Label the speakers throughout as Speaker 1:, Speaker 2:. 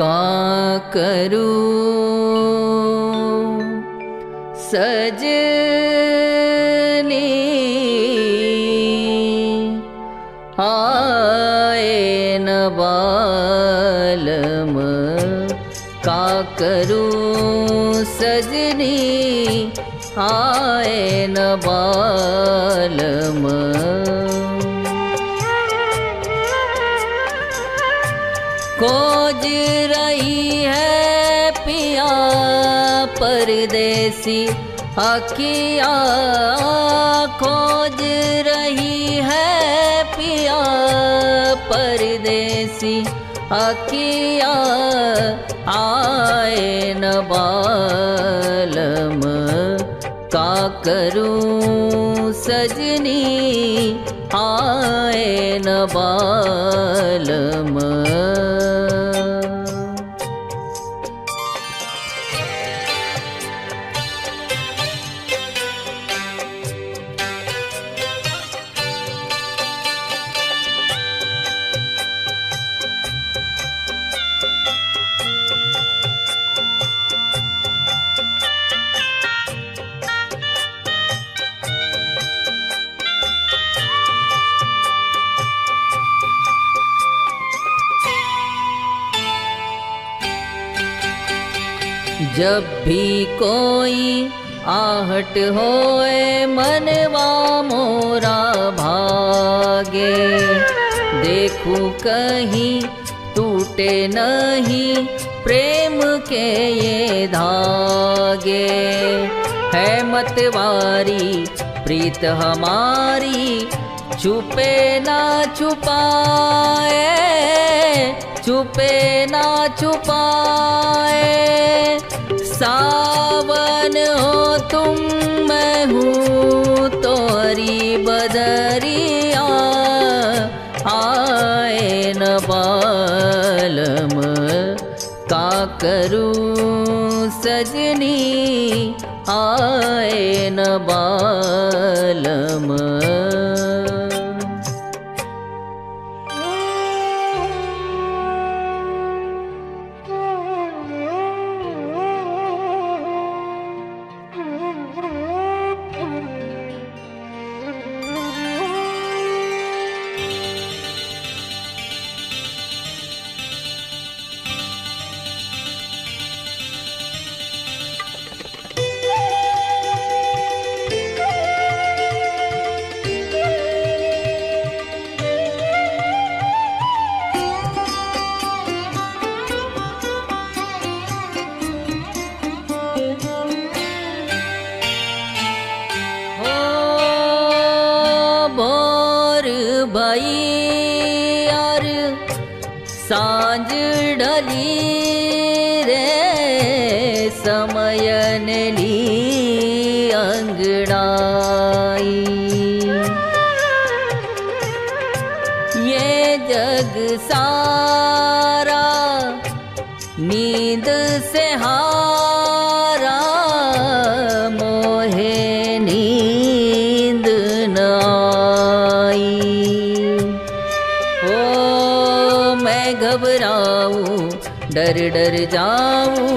Speaker 1: का करूं सजनी आए न बालम का सजनी आए न बालम। खोज रही परदेसी अकिया खोज रही है पिया। परदेसी अकिया आए न बालम, का करूँ सजनी? आए न बालम। जब भी कोई आहट होए, मनवा मोरा भागे। देखूँ कहीं टूटे नहीं, प्रेम के ये धागे। है मतवारी, प्रीत हमारी, छुपे ना छुपाए, छुपे ना छुपाए। सावन हो तुम, मैं हूँ तोरी बदरिया। आए न बालम, का करूँ सजनी? आए न बालम। भई और सांझ ढली रे समयन ली अंगड़ाई। ये जग सारा नींद से हारा मैं घबराऊं, डर डर जाऊँ,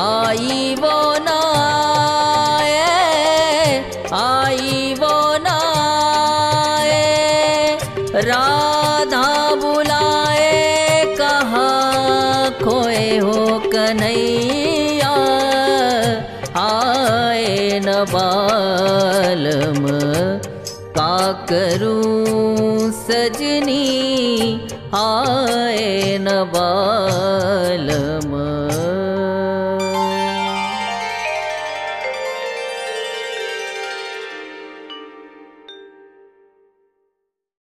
Speaker 1: आई वो ना आई वो ना राधा बुलाए, कहाँ खोए हो कन्हैया, आए न बालम। करूं सजनी आए न बालम